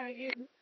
Yeah, you.